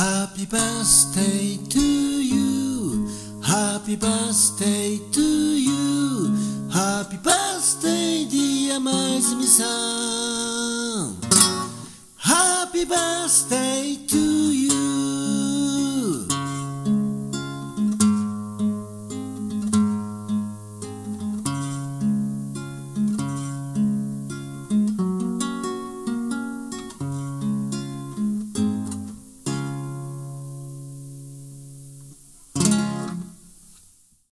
Happy birthday to you. Happy birthday to you. Happy birthday dear 前泉さん Happy birthday to